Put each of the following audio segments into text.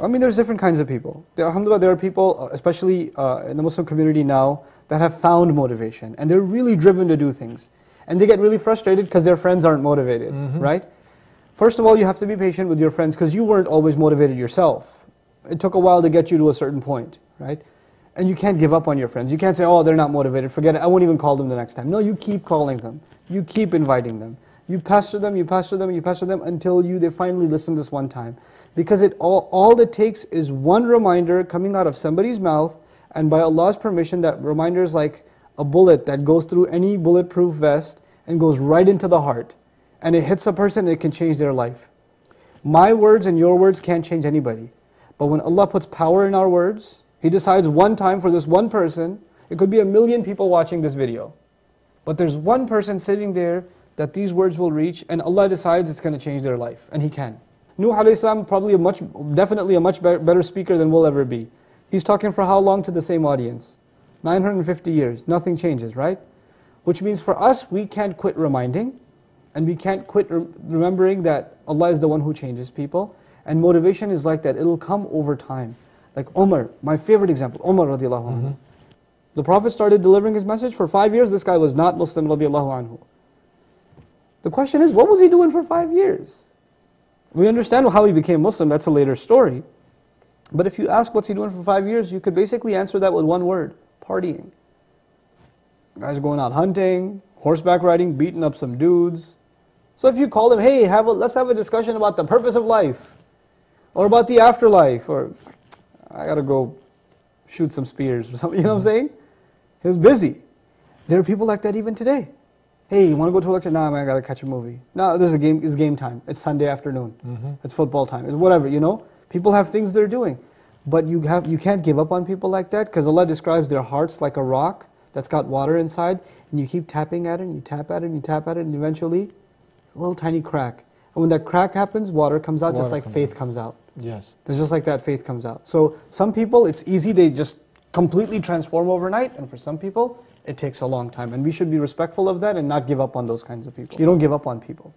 I mean, there's different kinds of people. There, alhamdulillah, there are people, uh, especially uh, in the Muslim community now, that have found motivation and they're really driven to do things. And they get really frustrated because their friends aren't motivated, Mhm. right? First of all, you have to be patient with your friends because you weren't always motivated yourself. It took a while to get you to a certain point, right? And you can't give up on your friends. You can't say, oh, they're not motivated, forget it, I won't even call them the next time. No, you keep calling them. You keep inviting them. You pester them, you pester them, you pester them until you they finally listen this one time. Because it all, all it takes is one reminder coming out of somebody's mouth, and by Allah's permission, that reminder is like a bullet that goes through any bulletproof vest and goes right into the heart. And it hits a person and it can change their life. My words and your words can't change anybody. But when Allah puts power in our words, He decides one time for this one person, it could be a million people watching this video. But there's one person sitting there that these words will reach, and Allah decides it's going to change their life, and He can. Nuh alayhi probably a much, definitely a much better, speaker than we'll ever be. He's talking for how long to the same audience? 950 years. Nothing changes, right? Which means for us, we can't quit reminding, and we can't quit rem- remembering that Allah is the one who changes people. And motivation is like that, it'll come over time. Like Umar, my favorite example, Umar radiallahu anhu. Mm-hmm. The Prophet started delivering his message. For five years, this guy was not Muslim radiallahu anhu. The question is, what was he doing for five years? We understand how he became Muslim, that's a later story. But if you ask what's he doing for five years, you could basically answer that with one word partying. Guys going out hunting, horseback riding, beating up some dudes. So if you call him, hey, have a, let's have a discussion about the purpose of life, or about the afterlife, or I gotta go shoot some spears or something, you know what I'm saying? He was busy. There are people like that even today. Hey, you want to go to a lecture? Nah, man, I gotta catch a movie. No, there's a game. It's game time. It's Sunday afternoon. Mhm. It's football time. It's whatever. You know, people have things they're doing, but you have you can't give up on people like that because Allah describes their hearts like a rock that's got water inside, and you keep tapping at it, and you tap at it, and you tap at it, and eventually, a little tiny crack. And when that crack happens, water comes out just like comes faith out. comes out. Yes. There's just like that faith comes out. So some people, it's easy, they just completely transform overnight, and for some people, it takes a long time. And we should be respectful of that and not give up on those kinds of people. You don't give up on people.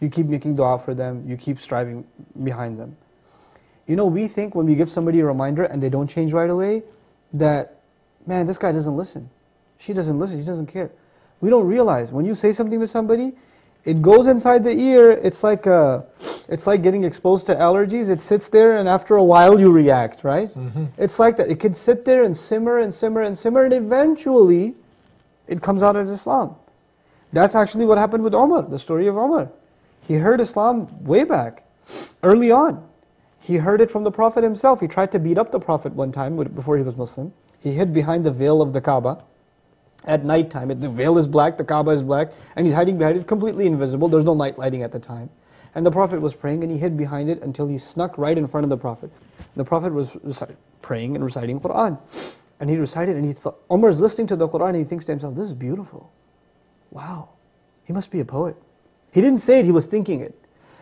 You keep making dua for them, you keep striving behind them. You know, we think when we give somebody a reminder and they don't change right away, that, man, this guy doesn't listen. She doesn't listen, she doesn't care. We don't realize when you say something to somebody, it goes inside the ear. It's like a, it's like getting exposed to allergies. It sits there, and after a while, you react, right? Mhm. It's like that. It can sit there and simmer and simmer and simmer, and eventually, it comes out as Islam. That's actually what happened with Omar, The story of Omar. He heard Islam way back, early on. He heard it from the Prophet himself. He tried to beat up the Prophet one time before he was Muslim. He hid behind the veil of the Kaaba at night time. The veil is black, the Kaaba is black, and he's hiding behind it. It's completely invisible. There's no light lighting at the time. And the Prophet was praying and he hid behind it until he snuck right in front of the Prophet. The Prophet was reci- praying and reciting Quran. And he recited and he thought, Umar's listening to the Quran and he thinks to himself, this is beautiful. Wow, he must be a poet. He didn't say it, he was thinking it.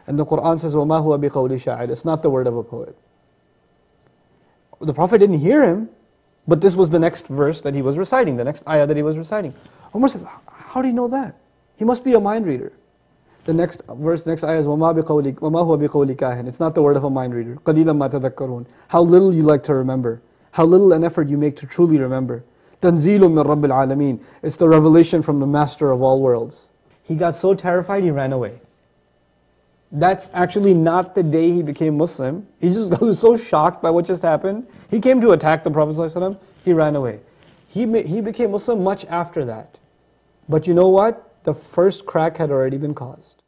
And the Quran says, وَمَا هُوَ بِقَوْلِ شَاعِرٍ It's not the word of a poet. The Prophet didn't hear him, but this was the next verse that he was reciting, the next ayah that he was reciting. Umar said, How do you know that? He must be a mind reader. The next verse, the next ayah is وَمَا, بقولي, وَمَا هُوَ بِقَوْلِ كَاهِنٍ It's not the word of a mind reader. قَلِيلًا مَا تَذَكَّرُونَ How little you like to remember. How little an effort you make to truly remember. تَنزِيلٌ مِّن رَبِّ الْعَالَمِينَ It's the revelation from the master of all worlds. He got so terrified he ran away. That's actually not the day he became Muslim. He just was so shocked by what just happened. He came to attack the Prophet ﷺ, he ran away. He, ma- he became Muslim much after that. But you know what? The first crack had already been caused.